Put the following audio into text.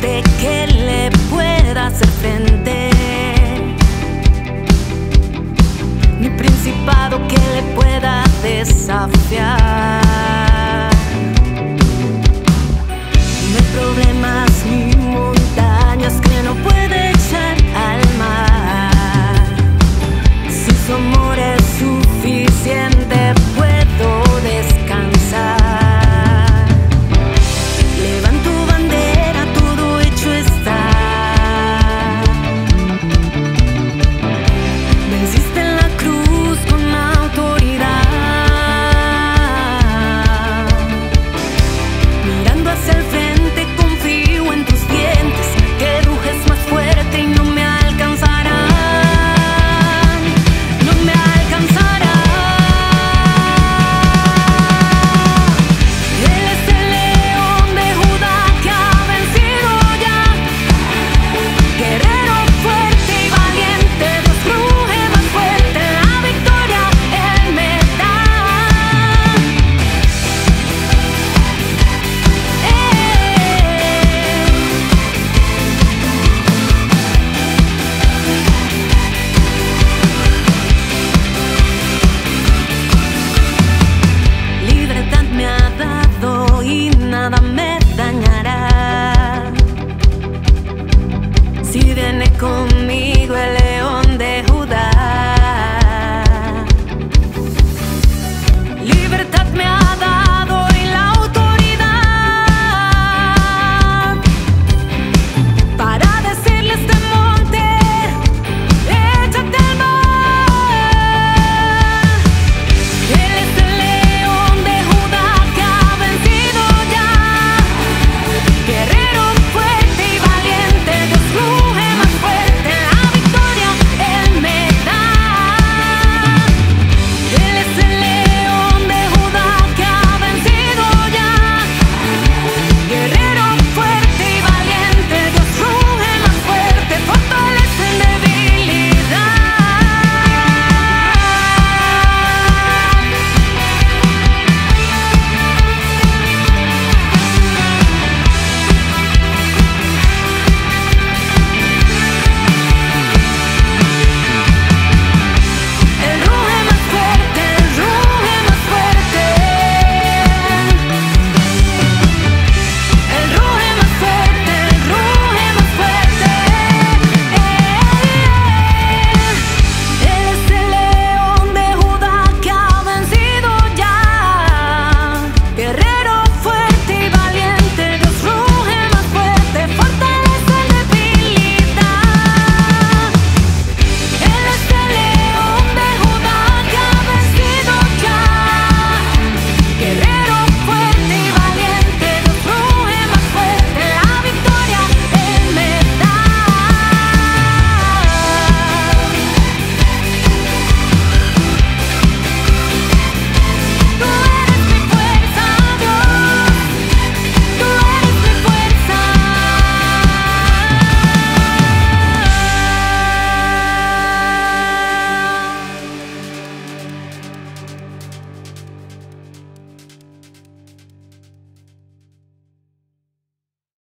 fuerte que le pueda hacer frente, ni principado que le pueda desafiar.